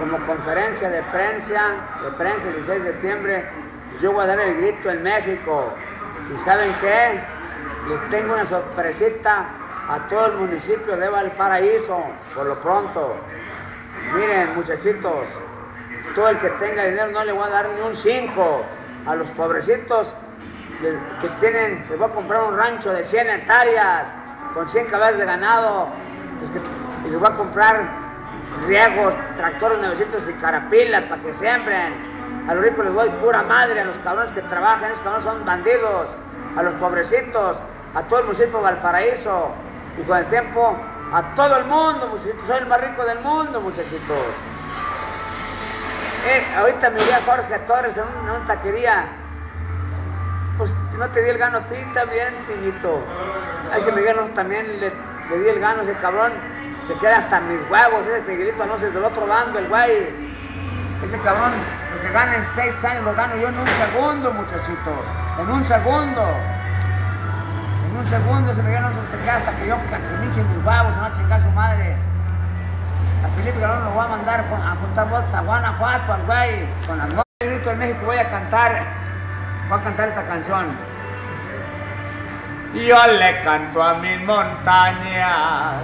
como conferencia de prensa, de prensa el 16 de septiembre, yo voy a dar el grito en México. ¿Y saben qué? Les tengo una sorpresita a todo el municipio de Valparaíso, por lo pronto. Miren, muchachitos, todo el que tenga dinero no le voy a dar ni un 5 a los pobrecitos que tienen, les voy a comprar un rancho de 100 hectáreas con 100 cabezas de ganado y les voy a comprar riegos, tractores nuevecitos y carapilas para que siembren. A los ricos les doy pura madre, a los cabrones que trabajan, esos cabrones son bandidos, a los pobrecitos, a todo el municipio de Valparaíso y con el tiempo a todo el mundo, muchachitos. Soy el más rico del mundo, muchachitos. Eh, ahorita me vi a Jorge Torres en, una taquería. Pues no te di el gano a ti también, tiñito. A ese Miguel también le, di el gano a ese cabrón. Se queda hasta mis huevos, ese Miguelito, no sé, del otro bando, el güey. Ese cabrón, lo que gana en seis años lo gano yo en un segundo, muchachitos. En un segundo. En un segundo ese Miguel no se queda hasta que yo casi mis huevos, se va a chingar su madre. A Felipe Galón lo voy a mandar a juntar votos a Guanajuato, al güey, con las el grito de México voy a cantar, voy a cantar esta canción. Yo le canto a mis montañas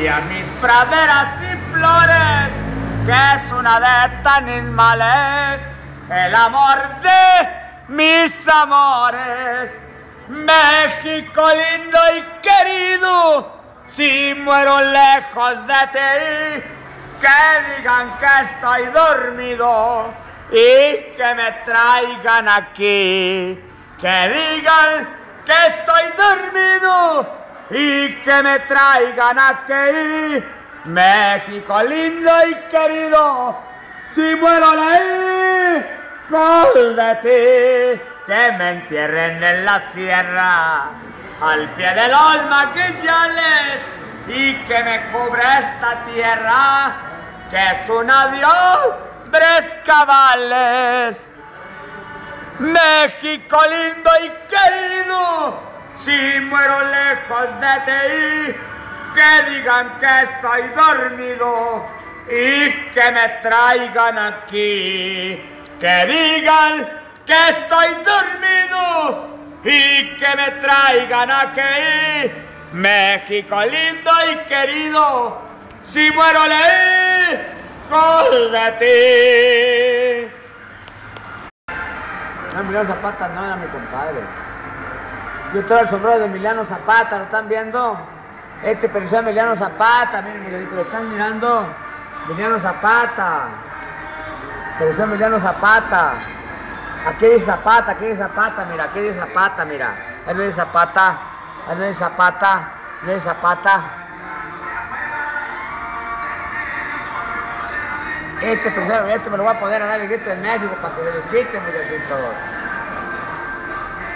y a mis praderas y flores, que es una de tan males, el amor de mis amores. México lindo y querido, si muero lejos de ti, que digan que estoy dormido y que me traigan aquí. Que digan que estoy dormido y que me traigan aquí. México lindo y querido, si muero lejos de ti, que me entierren en la sierra al pie de los maquillales y que me cubra esta tierra que es un adiós cabales. México lindo y querido, si muero lejos de ti, que digan que estoy dormido y que me traigan aquí, que digan que estoy dormido y que me traigan aquí. México lindo y querido, si muero lejos de ti. No, Emiliano Zapata no era mi compadre. Yo traigo el sombrero de Emiliano Zapata, ¿lo están viendo? Este pereció Emiliano Zapata, miren lo están mirando. Emiliano Zapata. Pereció Emiliano Zapata. Aquí dice Zapata, aquí dice Zapata, mira, aquí dice Zapata, mira. Ahí no dice Zapata, ahí no dice Zapata, no dice Zapata. Este, este me lo voy a poner a dar el grito de México para que se les quite, todos.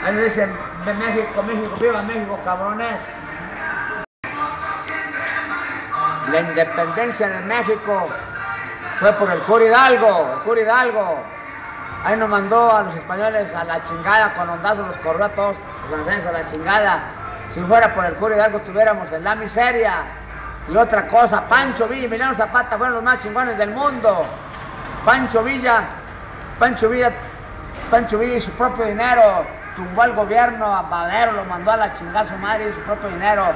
Ahí no dice México, México, viva México, cabrones. La independencia de México fue por el Cur Hidalgo, el Cur Hidalgo. Ahí nos mandó a los españoles a la chingada, con ondazos los corrió a todos los a la chingada. Si fuera por el cura Hidalgo tuviéramos en la miseria. Y otra cosa, Pancho Villa y Emiliano Zapata fueron los más chingones del mundo. Pancho Villa, Pancho Villa, Pancho Villa y su propio dinero tumbó al gobierno, a Madero lo mandó a la chingada su madre y su propio dinero.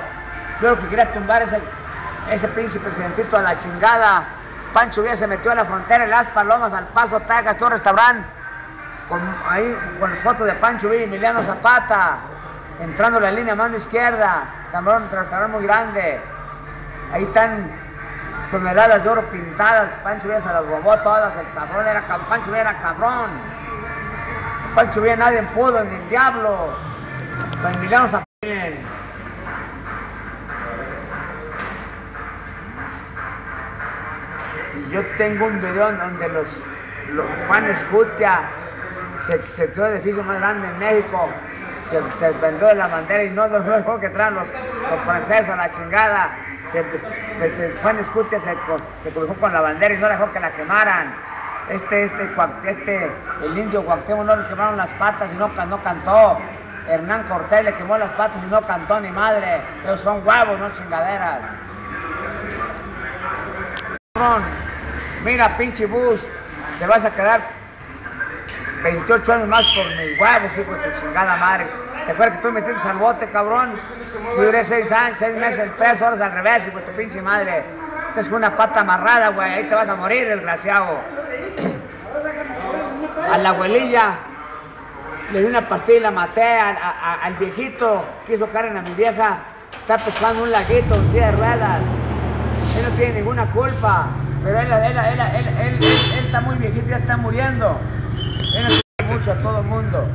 Creo que quería tumbar ese, ese príncipe presidentito a la chingada. Pancho Villa se metió a la frontera en Las Palomas, al Paso, Tagas, todo restaurante, con, ahí con las fotos de Pancho Villa y Emiliano Zapata, entrando en la línea mano izquierda, cabrón, restaurante muy grande. Ahí están toneladas de oro pintadas, Pancho Villa se las robó todas, el cabrón era Pancho Villa era cabrón. Pancho Villa nadie pudo, ni el diablo. Con Emiliano Zapata. Yo tengo un video donde los, Juan Escutia se, se el edificio más grande en México, se, se vendió de la bandera y no los dejó que traen los, franceses a la chingada. Se, Juan Escutia se, se con la bandera y no dejó que la quemaran. Este, este, este, el indio Cuauhtémoc no le quemaron las patas y no, no cantó. Hernán Cortés le quemó las patas y no cantó ni madre. Ellos son huevos, no chingaderas. Mira, pinche bus, te vas a quedar 28 años más por mis huevos, hijo de tu chingada madre. ¿Te acuerdas que tú metiste al bote, cabrón? Yo duré 6 años, 6 meses el peso, ahora es al revés, hijo de tu pinche madre. Estás con una pata amarrada, güey, ahí te vas a morir, desgraciado. A la abuelilla le di una pastilla y la maté al, a- al viejito que hizo carne a mi vieja. Está pescando un laguito en silla de ruedas. Él no tiene ninguna culpa. Pero él, él, él, él, está muy viejito, ya está muriendo. Él nos quiere mucho a todo el mundo.